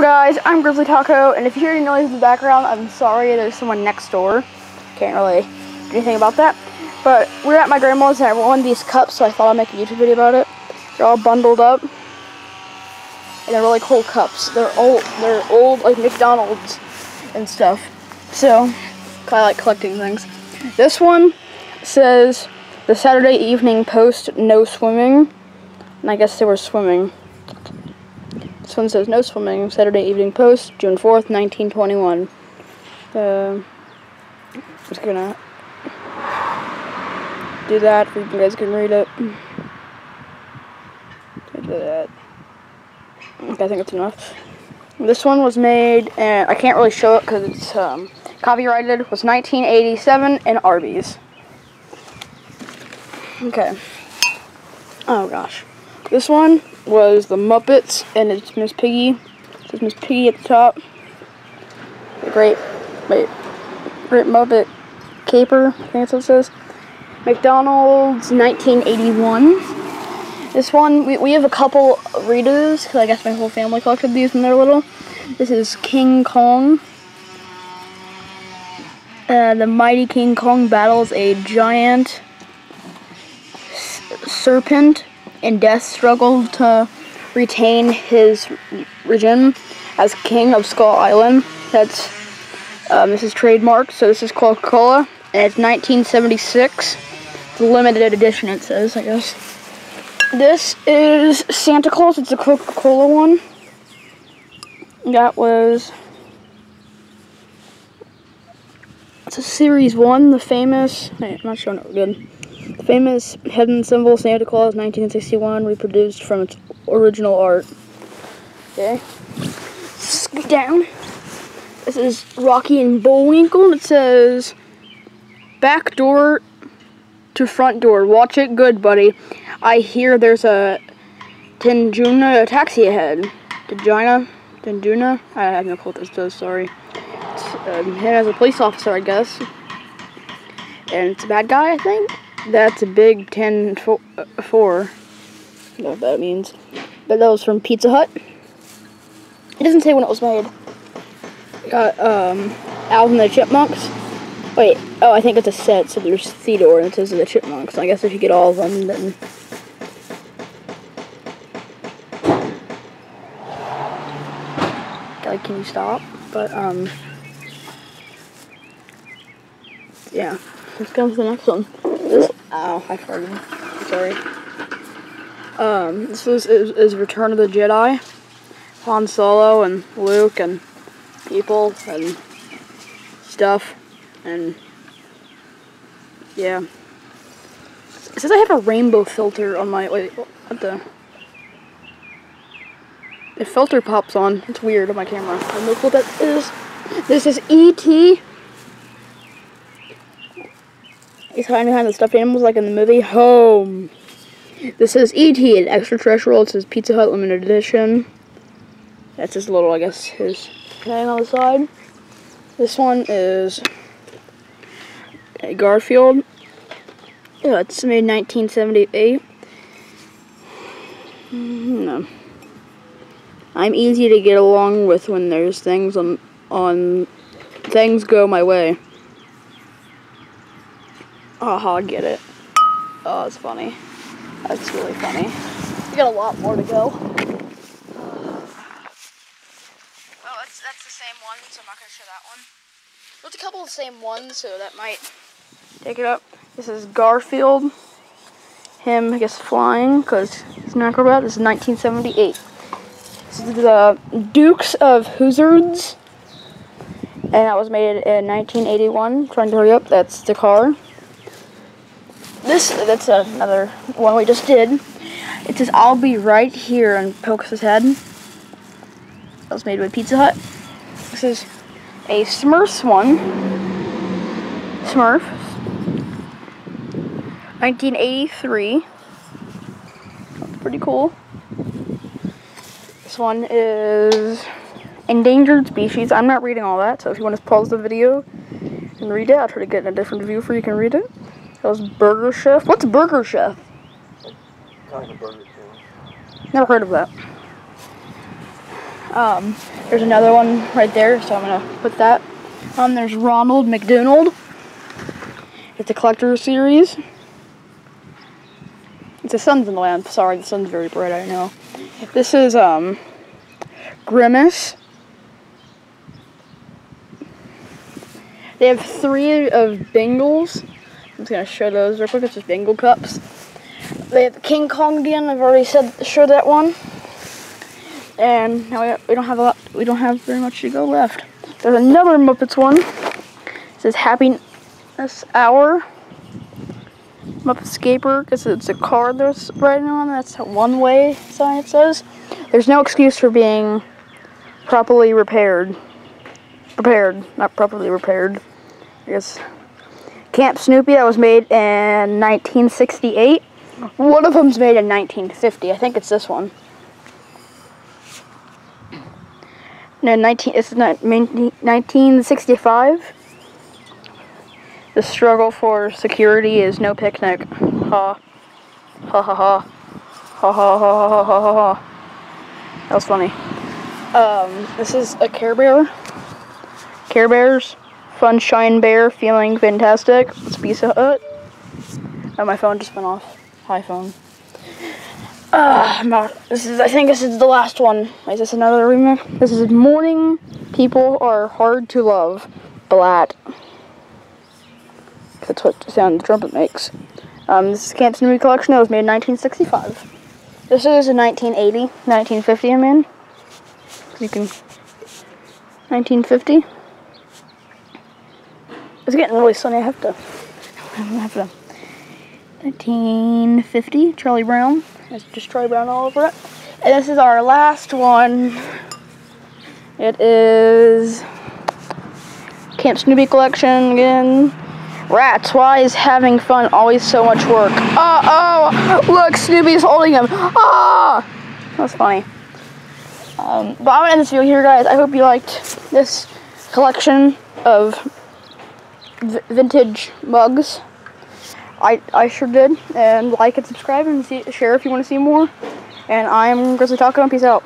Guys, I'm Grizzly Taco, and if you hear any noise in the background, I'm sorry, there's someone next door. Can't really do anything about that. But we're at my grandma's and I won these cups, so I thought I'd make a YouTube video about it. They're all bundled up. And they're really cool cups. They're old, they're old, like McDonald's and stuff. So, I like collecting things. This one says, the Saturday Evening Post, no swimming. And I guess they were swimming. This one says no swimming. Saturday Evening Post, June 4th, 1921. Uh, just gonna do that you guys can read it. Do that. Okay, I think it's enough. This one was made, and I can't really show it because it's um, copyrighted. Was 1987 in Arby's. Okay. Oh gosh. This one was the Muppets, and it's Miss Piggy. It says Miss Piggy at the top. The great, wait, Great Muppet Caper, I think that's what it says. McDonald's 1981. This one, we, we have a couple readers, because I guess my whole family collected these when they were little. This is King Kong. Uh, the mighty King Kong battles a giant serpent and Death struggled to retain his regime as king of Skull Island. That's um, this is trademarked, so this is Coca-Cola, and it's 1976. It's limited edition, it says, I guess. This is Santa Claus. It's a Coca-Cola one. That was it's a series one, the famous. Hey, I'm not showing it good. Famous Haddon Sundblom Santa Claus 1961 reproduced from its original art. Okay. Scoot down. This is Rocky and Bullwinkle. It says back door to front door. Watch it good, buddy. I hear there's a Tanjuna taxi ahead. Tanjuna? Tanjuna? I have no clue what this does, sorry. Um, him as a police officer, I guess. And it's a bad guy, I think. That's a big 10 4. Uh, four. I don't know what that means. But that was from Pizza Hut. It doesn't say when it was made. Got um, Alvin the Chipmunks. Wait, oh, I think it's a set, so there's Theodore and it says the Chipmunks. I guess if you get all of them, then. Like, can you stop? But, um. Yeah. Let's go to the next one. This, ow, I farted. Sorry. Um, this was is, is Return of the Jedi. Han Solo and Luke and people and stuff and yeah. It says I have a rainbow filter on my wait what the the filter pops on. It's weird on my camera. I don't know what that is. This is E.T. He's hiding behind the stuffed animals like in the movie Home. This is E.T. an extraterrestrial. It says Pizza Hut limited edition. That's his little, I guess, his thing on the side. This one is Garfield. Yeah, it's made 1978. No. I'm easy to get along with when there's things on on things go my way. Oh, I get it. Oh, that's funny. That's really funny. We got a lot more to go. Oh, that's that's the same one, so I'm not gonna show that one. There's a couple of the same ones, so that might take it up. This is Garfield. Him, I guess, flying because he's an acrobat. This is 1978. This is the Dukes of Hazzards, and that was made in 1981. trying to hurry up. That's the car. This that's another one we just did. It says I'll be right here and pokes his head. That was made by Pizza Hut. This is a Smurfs one. Smurf. 1983. That's pretty cool. This one is endangered species. I'm not reading all that, so if you want to pause the video and read it, I'll try to get a different view for you can read it. That was Burger Chef. What's Burger Chef? Kind of burger chain. Never heard of that. Um, there's another one right there, so I'm gonna put that. Um, there's Ronald McDonald. It's a collector series. It's a sun's in the lamp. Sorry, the sun's very bright. I know. This is um, Grimace. They have three of Bengals. I'm just gonna show those real quick. It's just Bengal cups. They have King Kong again. I've already said showed that one. And now we, we don't have a lot. We don't have very much to go left. There's another Muppets one. It says Happiness Hour. Muppet Escaper because it's a car there's riding on. That's a one-way sign. It says. There's no excuse for being properly repaired. Prepared, not properly repaired. I guess. Camp Snoopy that was made in 1968. One of them's made in 1950. I think it's this one. No, 19. It's not 1965. The struggle for security is no picnic. Ha. Ha ha ha. Ha ha ha ha ha ha ha. That was funny. Um, this is a Care Bear. Care Bears. Funshine Bear feeling fantastic. It's Pizza Hut. Oh, my phone just went off. Hi, phone. Uh, not, this is, I think this is the last one. Is this another remake? This is Morning People Are Hard to Love. Blat. That's what the sound the trumpet makes. Um, this is Camp Snoopy collection that was made in 1965. This is a 1980, 1950, I mean. You can... 1950. It's getting really sunny. I have to... I have to... 1950, Charlie Brown. It's just Charlie Brown all over it. And this is our last one. It is Camp Snoopy collection again. Rats, why is having fun always so much work? Oh, oh, look, Snoopy's holding him. Ah, that's funny. Um, but I'm gonna end this video here, guys. I hope you liked this collection of vintage mugs. I, I sure did. And like and subscribe and see, share if you want to see more. And I'm Grizzly Taco. Peace out.